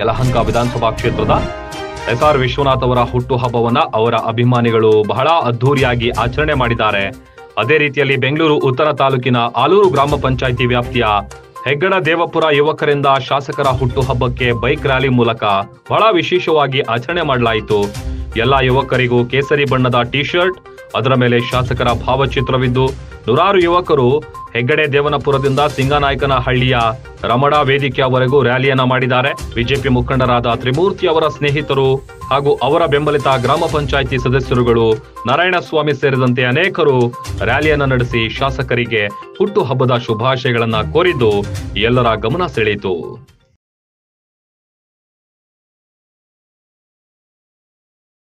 ಯಲಹಂಕ ವಿಧಾನಸಭಾ ಕ್ಷೇತ್ರದ S R Vishwanath ಅವರ ಹುಟ್ಟುಹಬ್ಬವನ್ನ ಅವರ ಅಭಿಮಾನಿಗಳು ಬಹಳ ಅದ್ಧೂರಿಯಾಗಿ ಆಚರಣೆ ಮಾಡಿದ್ದಾರೆ. ಅದೇ ರೀತಿಯಲ್ಲಿ ಬೆಂಗಳೂರು, ಉತ್ತರ ತಾಲೂಕಿನ ಆಲೂರು ಗ್ರಾಮ ಪಂಚಾಯಿತಿ ವ್ಯಾಪ್ತಿಯ ಹೆಗ್ಗಡ ದೇವಪುರ ಯುವಕರಿಂದ ಶಾಸಕರ ಹುಟ್ಟುಹಬ್ಬಕ್ಕೆ ಬೈಕ್ ರ್ಯಾಲಿ ಮೂಲಕ ಬಹಳ ವಿಶೇಷವಾಗಿ ಆಚರಣೆ ಮಾಡಲಾಯಿತು. ಎಲ್ಲ ಯುವಕರಿಗೂ ಕೇಸರಿ ಬಣ್ಣದ ಟಿ ಶರ್ಟ್ ಅದರ ಮೇಲೆ ಶಾಸಕರ ಭಾವಚಿತ್ರವಿದ್ದು, ನೂರಾರು ಯುವಕರು ಹೆಗ್ಗಡೆ ದೇವನಪುರದಿಂದ ಸಿಂಗನಾಯಕನಹಳ್ಳಿಯ ರಮಣ ವೇದಿಕೆಯವರೆಗೂ ರ್ಯಾಲಿಯನ್ನ ಮಾಡಿದ್ದಾರೆ. ಬಿಜೆಪಿ ಮುಖಂಡರಾದ ತ್ರಿಮೂರ್ತಿ ಅವರ ಸ್ನೇಹಿತರು ಹಾಗೂ ಅವರ ಬೆಂಬಲಿತ ಗ್ರಾಮ ಪಂಚಾಯಿತಿ ಸದಸ್ಯರುಗಳು ನಾರಾಯಣಸ್ವಾಮಿ ಸೇರಿದಂತೆ ಅನೇಕರು ರ್ಯಾಲಿಯನ್ನ ನಡೆಸಿ ಶಾಸಕರಿಗೆ ಹುಟ್ಟುಹಬ್ಬದ ಶುಭಾಶಯಗಳನ್ನ ಕೋರಿದ್ದು ಎಲ್ಲರ ಗಮನ ಸೆಳೆಯಿತು.